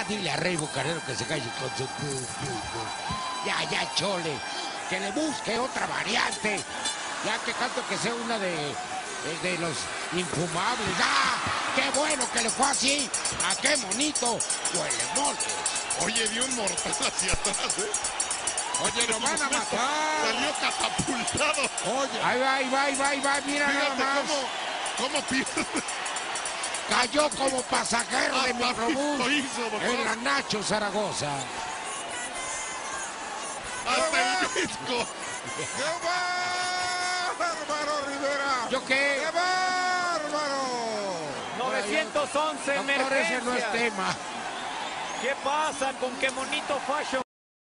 Ya dile a Rey Bucanero que se calle con su... Ya, ya, chole. Que le busque otra variante. Ya que tanto que sea una de, de, de los infumables. ¡Ah! ¡Qué bueno que le fue así! ¡A qué bonito! ¡Huele moles! Oye, dio un mortal hacia atrás, ¿eh? Oye, lo van a matar. Salió catapultado. Oye. Ahí va, ahí va, ahí va, ahí va. Mira nada más. cómo, cómo pierde. Cayó como pasajero de microbús doctor. en la Nacho Zaragoza. Hasta el disco. ¡Qué bárbaro, Rivera! ¿Yo qué? ¡Qué bárbaro! 911 Doctor, ese no es tema. ¿Qué pasa con qué monito fashion?